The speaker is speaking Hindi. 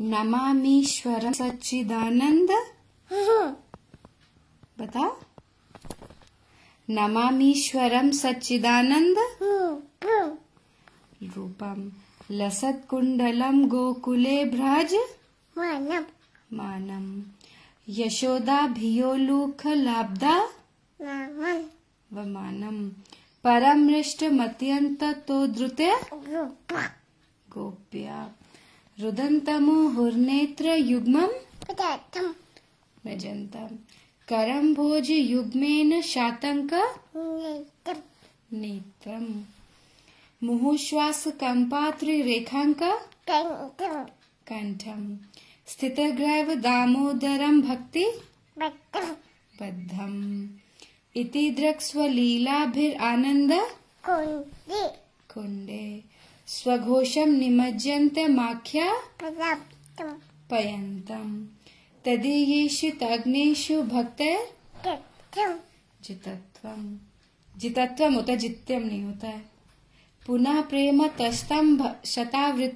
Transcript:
नमामीश्वरं सच्चिदानंद बता। नमामीश्वरं सच्चिदानंद रूपम लसत्कुण्डलं गोकुले भ्राज। मानम। मानम। यशोदाभियोलूखलाब्दा नामन वमानम। परमृष्टमत्यन्ततोद्धृत्य रूप गोप्या। रुदन्तमुहुर्नेत्रयुग्मम्? पदार्थम मजन्तम् करम्भोजयुग्मेन शातङ्क? नेत्र नेत्रम्। मुहुश्वासकम्पात्रिरेखाङ्क कण्ठम्। स्थितग्रैव दामोदरं भक्ति? बद्धम्। इति दृक्स्वलीलाभिरानन्द कुण्डे। स्वघोषं निमज्जन्तमाख्या माख्या पयन्तम् तदीयेषु तग्नेषु भक्तैर् जितत्वम। जितत्वम। होता जित्यम नहीं होता है पुनः प्रेम तस्तम शतावृत